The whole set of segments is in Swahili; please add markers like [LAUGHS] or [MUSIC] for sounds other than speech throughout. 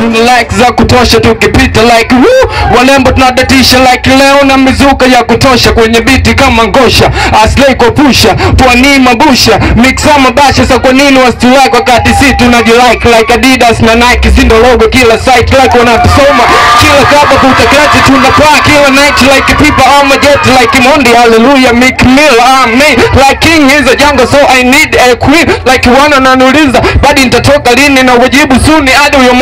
tuna like za kutosha tukipita like woo! Walembo tunadatisha like leo na mizuka ya kutosha kwenye biti kama ngosha. Aslei kopusha pusha pwani mabusha. Mixa mabasha sa kwa nini wasitulike wakati si tunajilike like Adidas na Nike zindo logo kila site like wanatusoma. Kila kaba kutakati tunapaa kila night like pipa ama jet like Mondi hallelujah Mick Mill amen. Like king is a jungle so I need a queen. Like wana naniuliza badi nitatoka lini na wajibu suni hadi huyo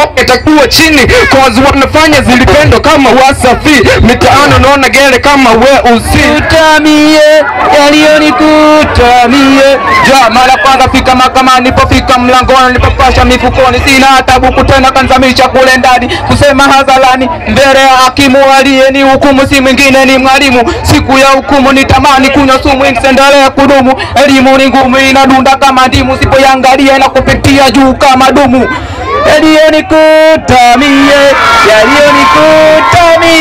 itakuwa chini cause wanafanya zilipendo kama wasafi. Mitaano naona gere kama we usi. Kutamie yaliyonikuta mie ja mara kwanza fika mahakamani nilipofika mlangoni nilipopasha mifukoni sina tabu kutena tena kanzamisha kule ndani. Kusema hadharani mbele ya hakimu aliyeni hukumu si mwingine ni mwalimu. Siku ya hukumu nitamani kunywa sumu ya kudumu. Elimu ni ngumu inadunda kama ndimu sipoyangalia na kupitia juu kama dumu எடியோனி கூட்டாமியே எடியோனி கூட்டாமி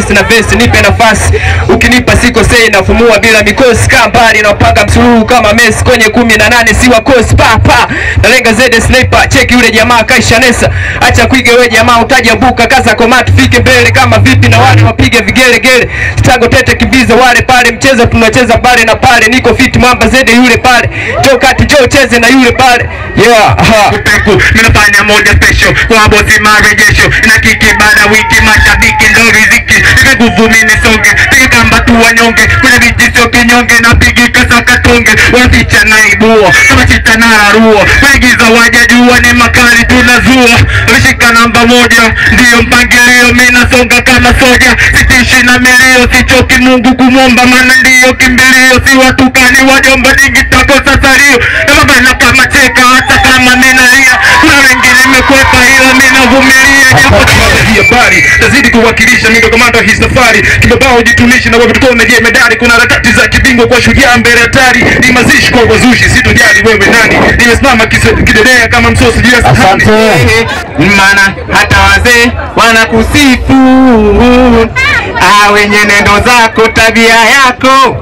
Lesi na best, nipe nafasi. Ukinipa siko sei nafumua bila mikosi. Kaa mbali napanga msuluhu kama Messi kwenye kumi na nane si wakosi. Pa pa. Nalenga zede sniper cheki yule jamaa kaisha nesa acha kuiga we jamaa utaja buka kaza koma tufike mbele. Kama vipi na wale wapige vigelegele stago tete kibiza wale pale. Mchezo tunacheza pale na pale. Niko fit mwamba zede yule pale. Jo kati jo cheze na yule pale. Yeah ha. upeku ninafanya moja special. Kwa bosi marejesho na kiki baada wiki mashabiki ndo riziki nika guvumi nisonge songe piga kamba tu wanyonge Kuna viti sio kinyonge na pigi kasa katonge waficha na ibuo kama chita na aruo maigiza waja jua ni makali tunazua. Wishika namba moja ndiyo mpangilio minasonga kama soja sitishi na milio sichoki Mungu kumomba Mana ndiyo kimbilio si watukani wajomba digitakosa salio. Kama bana kama cheka hata kama minalia kuna wengine imekwepa ila mimi navumilia japo hii habari tazidi kuwakilisha mindo kamanda hii safari kibabao jitumishi na wapi tukone je medali kuna harakati za kibingwa kwa shujaa mbele hatari ni mazishi kwa wazushi. Sitojali wewe nani? Nimesimama kidedea kama msosi juu ya sahani. Maana hata wazee wanakusifu ah, wenye nendo zako tabia yako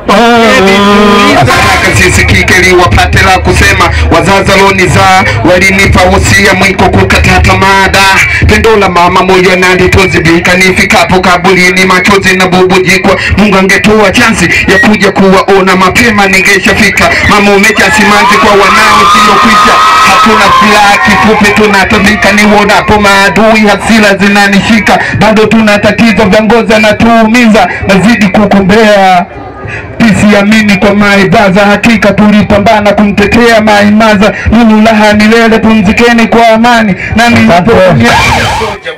Nataka sisikike ili wapate la kusema. Wazazi walonizaa walinipa wosia mwiko kukata tamada. Tendo la mama moyo nalitozibika, nifikapo kaburini machozi na bubujikwa. Mungu angetoa chansi ya kuja kuwaona mapema, ningeshafika. Mama umecha simanzi kwa wanao siokwisha, hatuna silaha, kifupi tunatabika. Niwonapo maadui hasira zinanishika, bado tuna tatizo vya ngozi anatuumiza, nazidi kukumbea Siamini kwa maibaza, hakika tulipambana kumtetea maimaza. Nululaha milele, pumzikeni kwa amani. Na nilipokuja Soja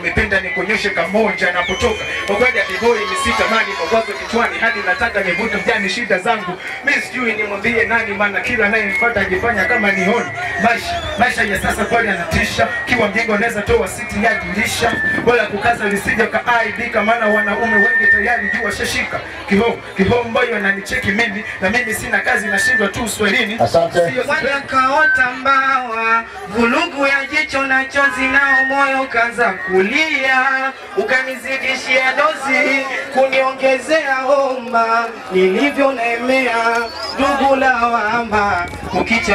umependa nikuonyeshe kamoja napotoka ogoja biboi misitamani mawazo kichwani hadi nataka nivute mjani shida zangu mi sijui nimwambie nani maana kila ajifanya kama nioni. maisha maisha ya sasa kweli anatisha kiwa mjengo anaweza toa siti ya dirisha wala kukaza lisije kaaibika maana wanaume wengi tayari jua shashika kiho kiho ambayo nanicheki mimi na mimi sina kazi nashindwa tu swelini Sio- Wakaota mbawa, vulugu ya jicho na chozi, nao moyo kaza kulia, ukanizidishia dozi, kuniongezea homa, nilivyonemea ndugu la wama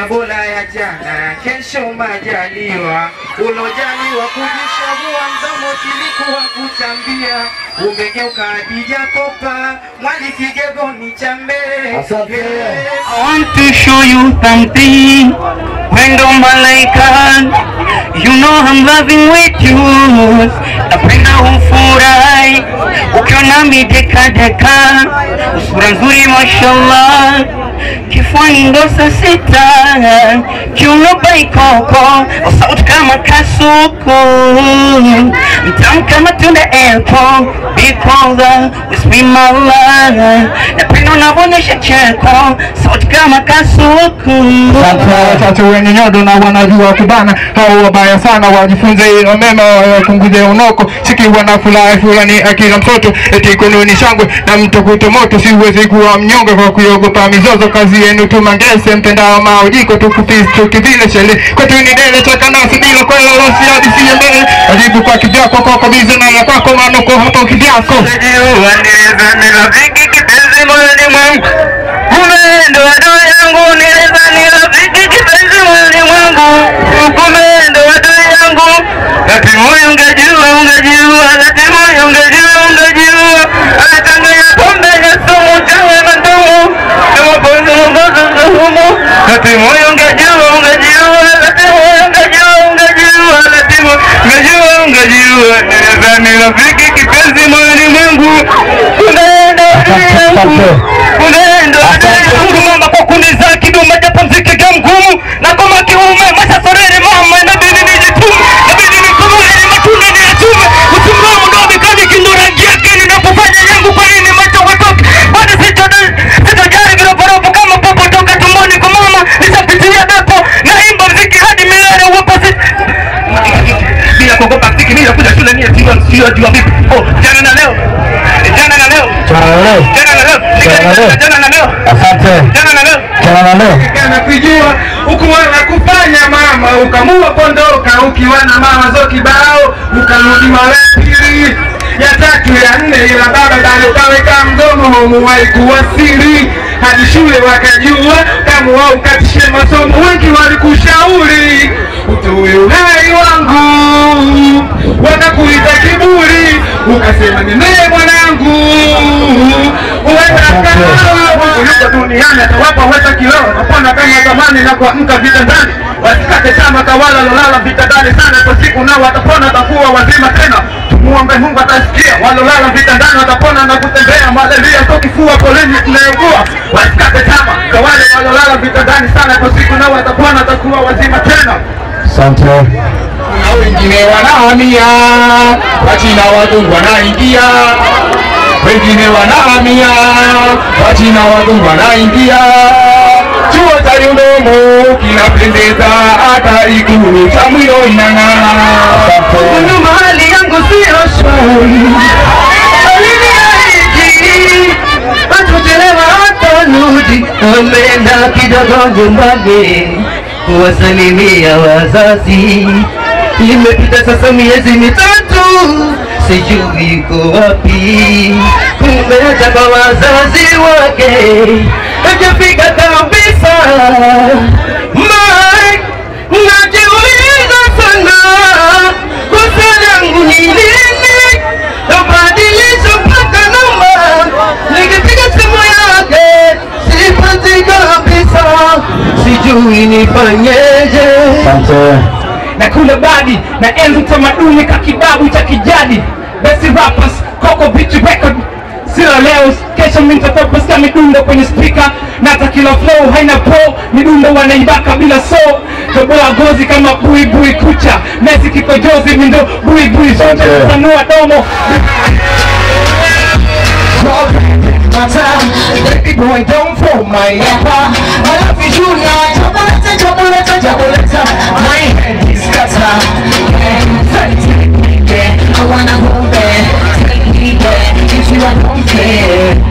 bora ya jana, kesho majaliwa, ulojaliwa kujishavua mdomo, kilikuwa kuchambia, umegeuka Hadija Kopa, mwali kigegoni cha chambe. I want to show you something. Malaika, you know I'm loving with you. Napenda ufurahi ukiona mideka deka, sura nzuri mashallah, kifuani ndo saa sita, kiuno baikoko, sauti kama kasuku, mtamu kama tunda elpo sweet my love. Napenda unavyoonyesha cheko, sauti kama kasuku. wachache wenye nyodo na wanajua kubana, hao wabaya sana wajifunze ilo mema, wapunguze unoko. Sikiwa na furaha fulani akila mtoto, eti kununi shangwe na mtokuto moto. Siwezi kuwa mnyonge kwa kuiogopa mizozo, kazi yenu tumangese mtendao maujiko tukivile shele. Kwetu ni dele chakanasi bila kwela losi hadi siye mbele. Kajibu kwa kivyako kwa bize na ya kwako manoko hapo kivyako. Kumendo wado yangu nileza nilafiki kipenzi mwani mwangu. Kumendo wado yangu. Kati moyo ungejua ungejua Kati moyo ungejua ungejua. Alatanga yapo ati moyo ungejua ungejua ati moyo ungejua ungejua ati moyo ungejua ungejua nadhani rafiki kipenzi moyoni mwangu unaenda unaenda sio jua. Vipi oh jana na leo. Jana na leo. Jana na leo. Jana na leo. Jana na leo. Asante. jana na leo. Jana na leo. Nakujua ukuweza kufanya mama ukamua pondoka ukiwa na mawazo kibao ukarudi mara pili. Ya tatu ya nne ila baba bado kaweka mdomo umuwahi kuwasili hadi shule wakajua kama wao ukatishe masomo wengi walikushauri utoe uhai wangu. Wakakuita kiburi ukasema ni naye mwanangu. Yuko duniani atawapa weza kiroho napona kama zamani na kuamka vitandani wasikate chama tawala lolala vitandani sana kwa siku nao watapona watakuwa wazima tena. Tumuombe Mungu atasikia. Walolala vitandani watapona na kutembea. Malaria sio kifua poleni tunaugua. Wasikate chama tawale walolala vitandani sana kwa siku nao watapona watakuwa wazima tena na wengine wanahamia wachina wazungu wanaingia wengine wanahamia wachina wazungu wanaingia chuo cha Yudomo kinapendeza hata ikulu cha mwilo inang'aa mahali yangu sio shwari, aliniahidi hatuchelewa hatarudi, ameenda kidogo nyumbani kuwasalimia wazazi. Imepita sasa miezi mitatu, sijui iko wapi, kwa wazazi wake hajafika kabisa. Mike, najiuliza sana kosa nini? Nabadilisha mpaka namba, nikipiga kabisa, sijui nifanyeje. na kule badi na enzi tamaduni ka kibabu cha kijadi best rappers Coco Beach Record Sila leo kesho nitapopesta midundo kwenye speaker na hata kila flow haina pro midundo wanaibaka bila so toboa gozi kama bui bui kucha Messi kikojozi mindo bui bui zote sanua domo Baby boy don't fall my yapper I love you Junior. Jaboleta, jaboleta, jaboleta My head is scatter I wanna go there Take me there. If you don't care. Into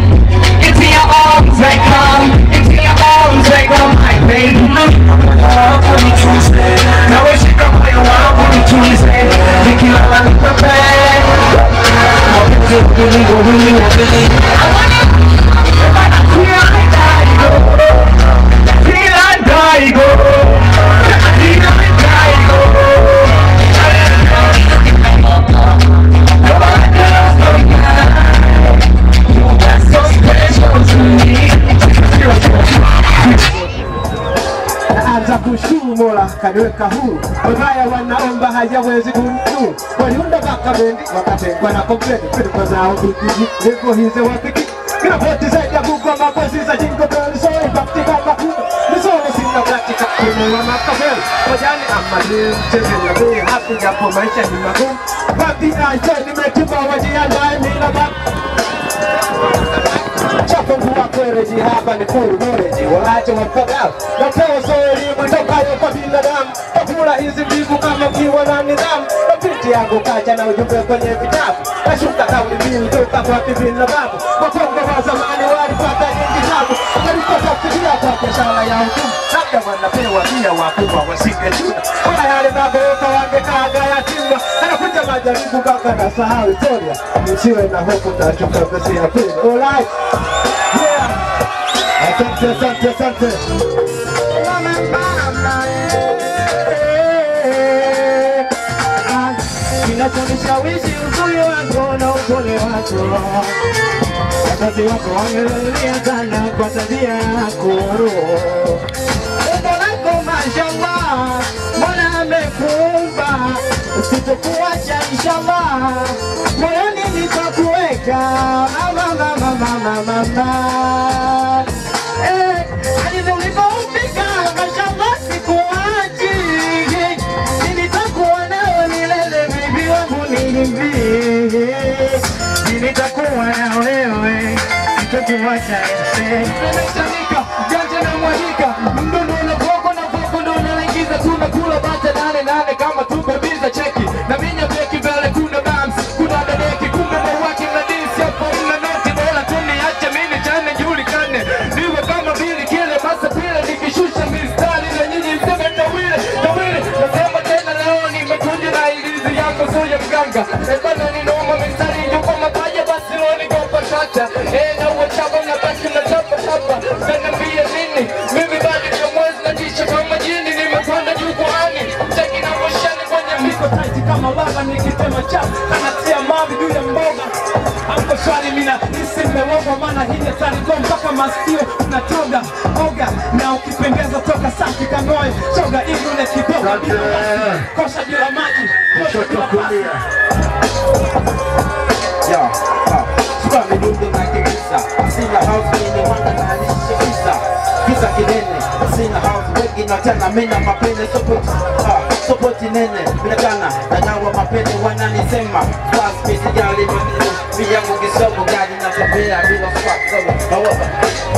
kaniweka huu. wabaya wanaomba hajawezi kumnuu, waliunda makamendi wakatengwa na kompleti, filika zao bikiji niko hize wapiki kila poti zaidi ya Google za jingo bell so katika makundo nisoro sina katika kuno wa makabeli wajani amali mcheze na bei hapo japo maisha ni magumu. Papi aje nimetupa wajiandae mila baba chapo mvua kwereji hapa ni furu noreji walache wapagao napewa elimu itokayo kwa binadamu. Takula hizi mbivu kama kiwa na nidhamu. Mapiti yangu kacha na ujumbe kwenye vitabu. Nashuka kauli mbiu toka kwa bibi na babu wakongo wa zamani walipata nyingi tabu. Walipata fikiria kwa biashara ya utumwa, labda wanapewa pia wakubwa wasingejuna kwa yale magorofa wangekaga yatima kaka na sahau historia nisiwe na hofu tachoka pesa ya pili. Alright yeah. Asante asante asante. Kinachonishawishi uzuri wako na upole wako. Wazazi wako wamelalia sana kwa tabia yako. Umbo lako mashallah, mbona amekuumba, usitokuacha inshallah, moyoni nitakuweka. Mama, mama, mama, mama. Nitakuwa nawe milele, bibi wangu niimbie, nitakuwa na wewe, sitakuacha mmewogwa maana hile kwa mpaka masikio unatoga oga na ukipendeza toka safi kangoe choga ili ule kidogo. Kosha bila maji kosha bila pasi. Yeah, uh, sikuwa midundo na kibisa sina house mwenye wanga na alishe kisa. Kisa kinene. Sina house wengi na tena mina mapene support uh, support nene mapene wananisema jali maneno gari na tembea bila fuck sogo however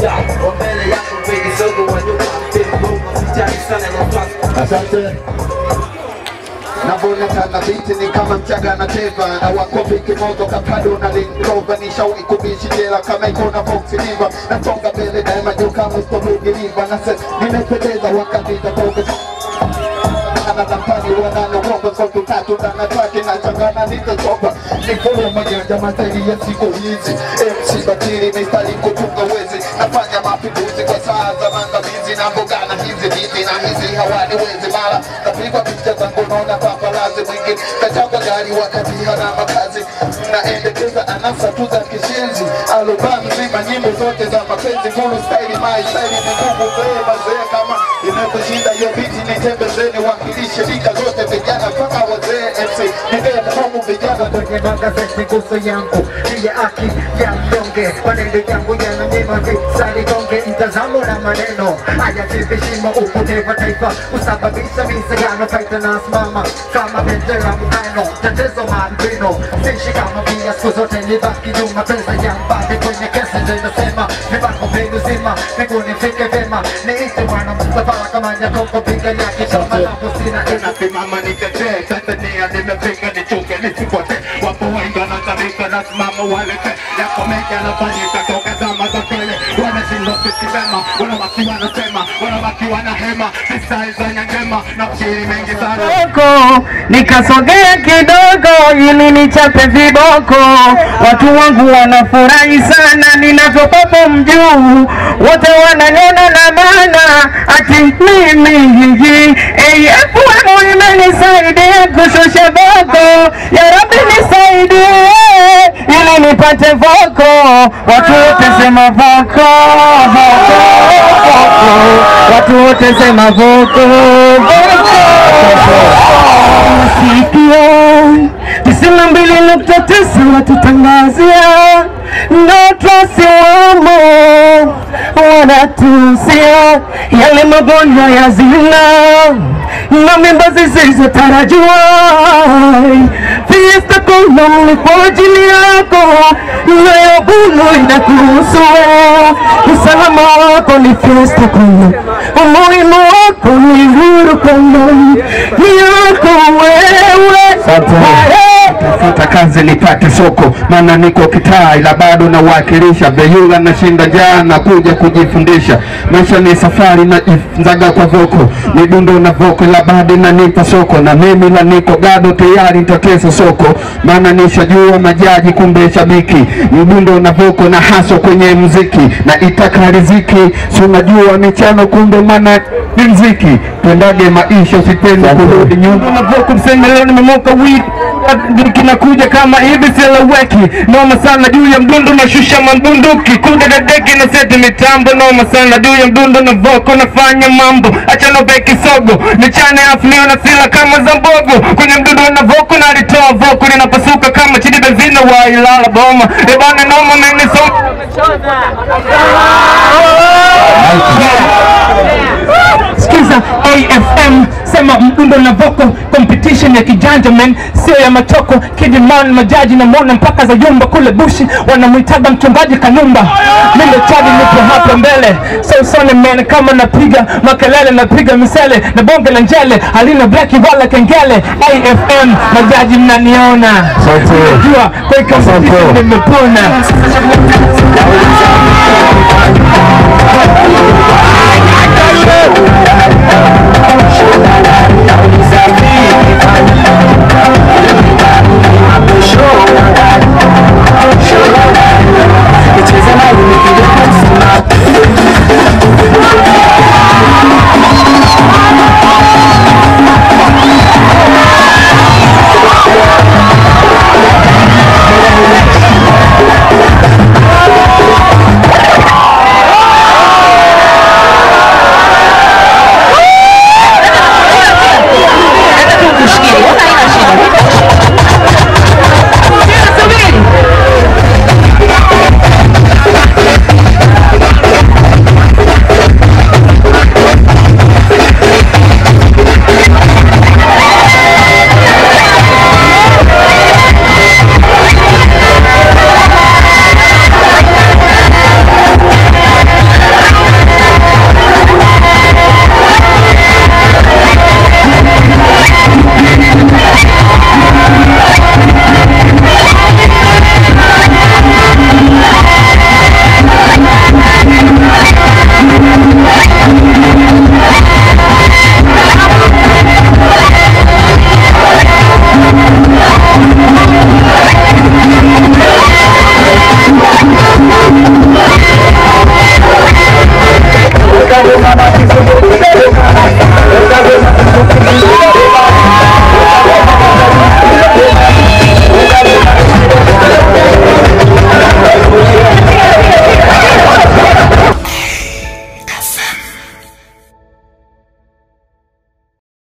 yeah ombele yangu begi sogo wanyuma mpira bongo sijali sana ya fast Asante. Navyoonekana biti ni kama mchaga na teva na wakopi kimoto kapado na linkova ni shauri kubishi jela kama iko na Fox River nasonga mbele daima juu kama stobugi river na sasa nimependeza wakati nitatoka ana kampani wanane uongo sauti tatu ndana na changana nitachoka nifumo majanja matairi ya siku hizi. MC batiri mistari kutunga wezi. Nafanya mapinduzi kwa saa za maangamizi na mbogana hizi hizi na hizi hawaniwezi mara napigwa picha zangu naona paparazi mwingi. Kachagwa gari wakati hana makazi. Naendekeza anasa tu za kishenzi. Alubamu zima nyimbo zote za mapenzi. Fulu staili mai staili ni nguvu mzee mazee kama inavyoshinda hiyo viti biti nitembezeni wakilishe rika zote vijana mpaka wazee MC. Nipee mkomu vijana. Kwenye magazeti kuhusu yangu ndiye aki ya mnyonge, maneno yangu yananyima visari gonge, mtazamo na maneno. Haya vipishimo upoteva taifa kusababisha misagano, faita na simama. Kama bendera mkano, tatizo maalbino sishi kama pia, siku zote nibaki nyuma, pesa ya mbali kwenye kesi zinasema mipango mbinu zima, mbinguni fike vyema, niite mwana Mustafa I'm koko piga yake shamba la kusina inasimama nitetea Tanzania nimepiga nichuke nisipote wapo wengi wanatabika na walete yako zama zote kale wanashindwa sisi vema wanabaki wanasema wanabaki wanahema sisai zenye njema na kushiri mengi sana. Nikasogea kidogo ili nichape viboko. Watu wangu wanafurahi sana ninavyopapo mjuu, wote wananiona na maana ati mimi AFM imenisaidia kushusha boko. Ya Rabbi nisaidie ili nipate voko, watu wote sema voko, watu wote sema voko, sikio tisini mbili nukta tisa watutangazia ndoto siwamo wanatusia yale magonjwa ya zina na mimba zisizotarajiwa Fiesta Kondom ni kwa ajili yako, nayo bunu inakuhusu wewe. Usalama wako ni Fiesta Kondom, umuhimu wako ni Huru Kondom, ni yako wewe. Tafuta kazi nipate soko, maana niko kitaa, ila bado nawakilisha. Veyula, nashinda njaa na kuja kujifundisha. Maisha ni safari, najifunzaga kwa voko, midundo na voko, ila bado nanipa soko, na mimi la niko gado tayari nitatesa soko, maana nishajua majaji, kumbe shabiki, midundo na voko na haso kwenye mziki, na itaka riziki, si unajua michano, kumbe maana ni mziki, Twendage maisha, usipende kurudi nyuma. voko mseme leo nimemoka weed kinakuja kama hivi sieleweki, noma sana juu ya mdundo nashusha mabunduki. Kuda dadeki na seti mitambo, noma sana juu ya mdundu na voko nafanya mambo, acha beki sogo nichane afu leo na sila kama za mbogo. Kwenye mdundo na voko nalitoa alitoa voko. Linapasuka kama chini benzina wa Ilala Boma. Ebana noma menisoma Sikiza AFM sema mdundo na voko competition ya kijanja men, sio ya machoko Kidman majaji na mona mpaka za yumba kule bushi wanamwitaga mchungaji Kanumba. Mimi chadi nipo hapa mbele, so sone men, kama napiga makelele, napiga misele na bonge la njele halina black wala kengele. AFM majaji mnaniona, najua kwa competition nimepona. [LAUGHS]